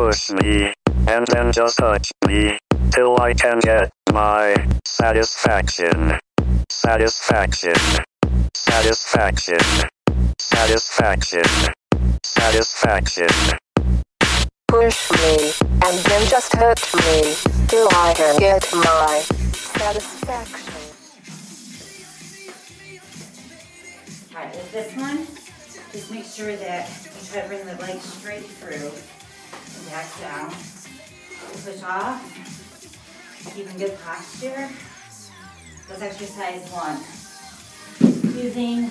push me, and then just touch me, till I can get my satisfaction. Satisfaction. Satisfaction. Satisfaction. Satisfaction. Push me, and then just hurt me, till I can get my satisfaction. Alright, with this one, just make sure that you try to bring the leg straight through and back down. Push off, keeping good posture. That's exercise one. Using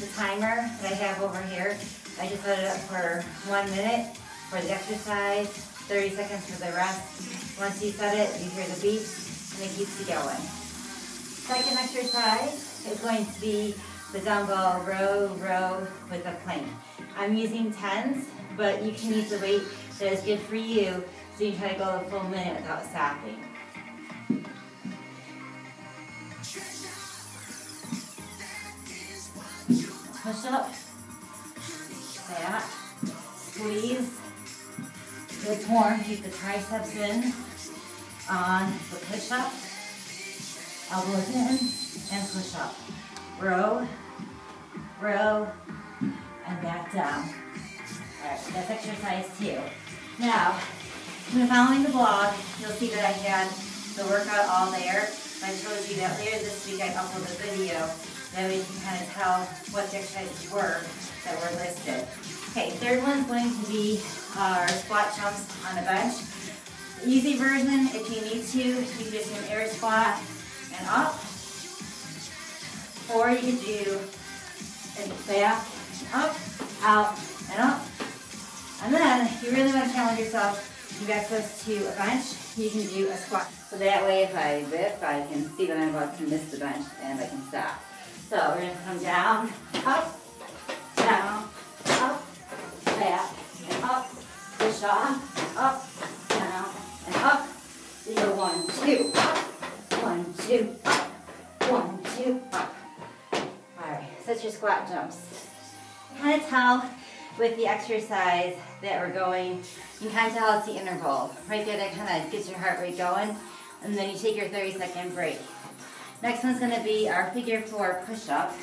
the timer that I have over here, I just set it up for one minute for the exercise, 30 seconds for the rest. Once you set it, you hear the beep, and it keeps you going. Second exercise is going to be the dumbbell row, row with a plank. I'm using tens, but you can use the weight that is good for you so you try to go a full minute without stopping. Push up, back, squeeze. It's warm, keep the triceps in on the push up, elbows in, and push up. Row, row, and back down. Alright, that's exercise two. Now, when following the blog, you'll see that I had the workout all there. I told you that later this week I upload a video that we can kind of tell what the exercises were that were listed. Okay, third one's going to be our squat jumps on the bench. Easy version, if you need to, you can just do an air squat and up. Or you can do a back, up, out, and up. And then, if you really want to challenge yourself, you have access to a bench, you can do a squat. So that way, if I whip, I can see that I'm about to miss the bench and I can stop. So we're going to come down, up, down, up, back, and up, push off, up, down, and up. So you go one, two, up, one, two, up, one, two, up. Alright, so that's your squat jumps. Kind of tell with the exercise that we're going, you can kind of tell it's the interval. Right there, that kind of gets your heart rate going. And then you take your 30 second break. Next one's going to be our figure four push up.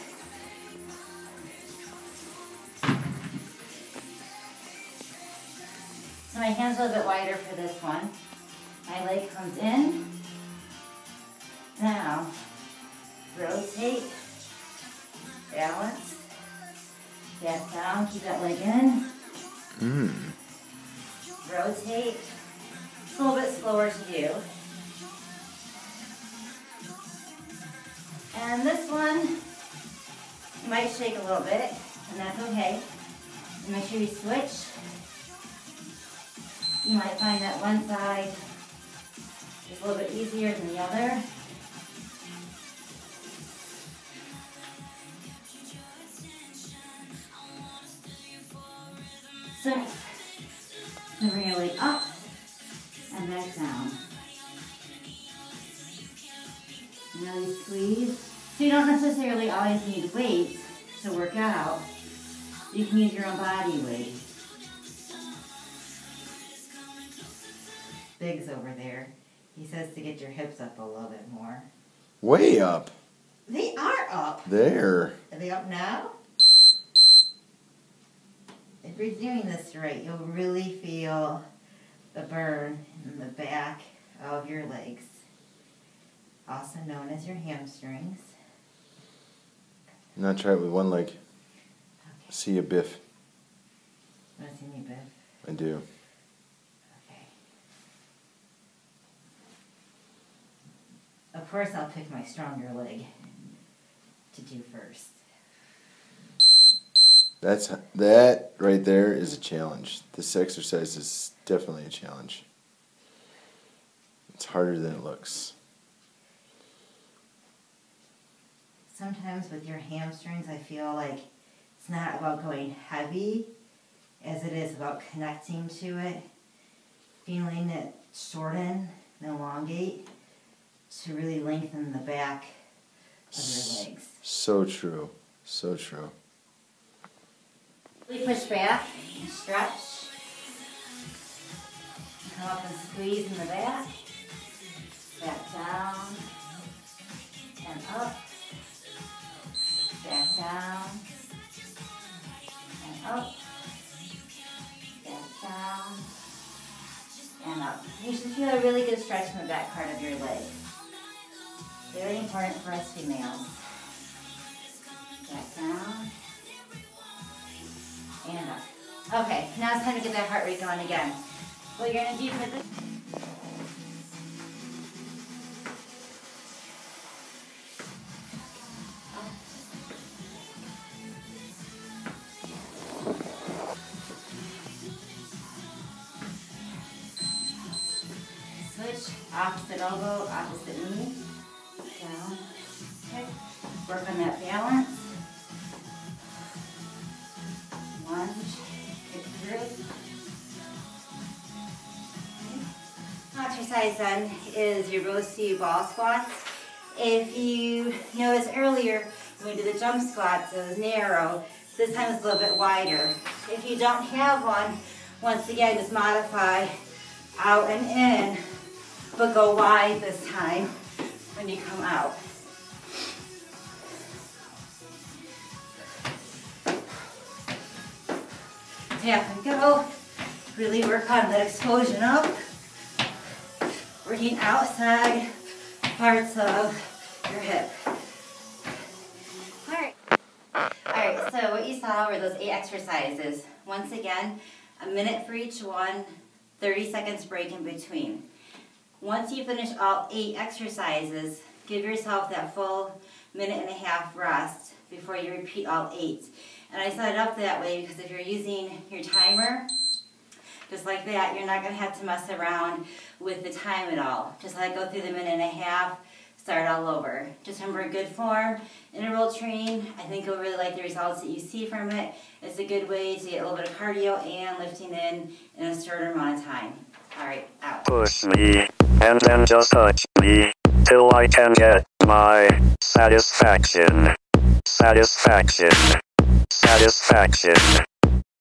So my hand's a little bit wider for this one. My leg comes in. Keep that leg in. Mm. Rotate. It's a little bit slower to do. And this one might shake a little bit, and that's okay. And make sure you switch. You might find that one side is a little bit easier than the other. Six. And bring your leg up and back down. You squeeze. So you don't necessarily always need weights to work out. You can use your own body weight. Big's over there. He says to get your hips up a little bit more. Way up. They are up. There. Are they up now? If you're doing this right, you'll really feel the burn in the back of your legs, also known as your hamstrings. Now try it with one leg. Okay. See a biff. Want to see me, Biff? I do. Okay. Of course, I'll pick my stronger leg to do first. That's that right there is a challenge. This exercise is definitely a challenge. It's harder than it looks. Sometimes with your hamstrings, I feel like it's not about going heavy as it is about connecting to it, feeling it shorten and elongate to really lengthen the back of your legs. So true. So true. Really push back, stretch. come up and squeeze in the back. Back down and up. Back down and up. Back down and up. You should feel a really good stretch in the back part of your leg. Very important for us females. Back down and up. Okay, now it's time to get that heart rate going again. What you're gonna do this Switch, opposite elbow, opposite knee, down, okay. Work on that balance. Then is your BOSU ball squats. If you noticed earlier, when we did the jump squats, it was narrow. This time it's a little bit wider. If you don't have one, once again, just modify out and in, but go wide this time when you come out. Tap and go. Really work on that explosion up. Working outside parts of your hip. Alright. Alright, so what you saw were those eight exercises. Once again, a minute for each one, 30 seconds break in between. Once you finish all eight exercises, give yourself that full minute and a half rest before you repeat all eight. And I set it up that way because if you're using your timer, just like that, you're not going to have to mess around with the time at all. Just let it go through the minute and a half, start all over. Just remember good form, interval training. I think you'll really like the results that you see from it. It's a good way to get a little bit of cardio and lifting in in a shorter amount of time. All right, out. Push me, and then just touch me, till I can get my satisfaction. Satisfaction. Satisfaction.